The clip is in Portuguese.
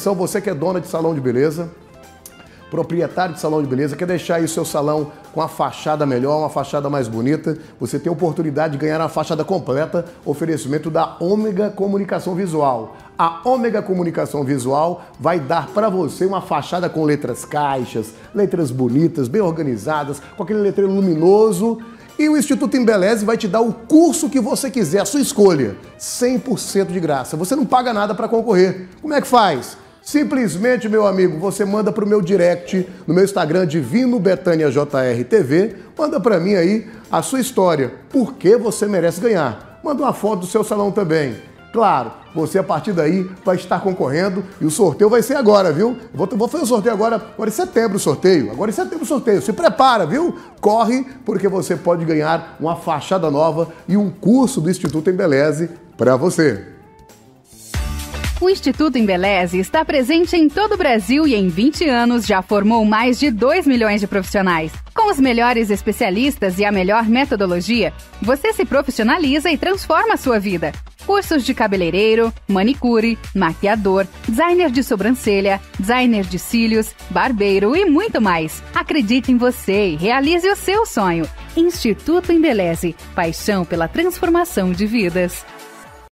Atenção, você que é dona de salão de beleza, proprietário de salão de beleza, quer deixar aí o seu salão com a fachada melhor, uma fachada mais bonita, você tem a oportunidade de ganhar a fachada completa, oferecimento da Ômega Comunicação Visual. A Ômega Comunicação Visual vai dar para você uma fachada com letras caixas, letras bonitas, bem organizadas, com aquele letreiro luminoso e o Instituto Embeleze vai te dar o curso que você quiser, a sua escolha, 100% de graça. Você não paga nada para concorrer. Como é que faz? Simplesmente, meu amigo, você manda para o meu direct no meu Instagram Divino Betânia JR TV, manda para mim aí a sua história, por que você merece ganhar. Manda uma foto do seu salão também. Claro, você a partir daí vai estar concorrendo e o sorteio vai ser agora, viu? Vou, vou fazer o sorteio agora, agora em setembro o sorteio. Agora em setembro o sorteio. Se prepara, viu? Corre, porque você pode ganhar uma fachada nova e um curso do Instituto Embeleze para você. O Instituto Embeleze está presente em todo o Brasil e em 20 anos já formou mais de 2 milhões de profissionais. Com os melhores especialistas e a melhor metodologia, você se profissionaliza e transforma a sua vida. Cursos de cabeleireiro, manicure, maquiador, designer de sobrancelha, designer de cílios, barbeiro e muito mais. Acredite em você e realize o seu sonho. Instituto Embeleze. Paixão pela transformação de vidas.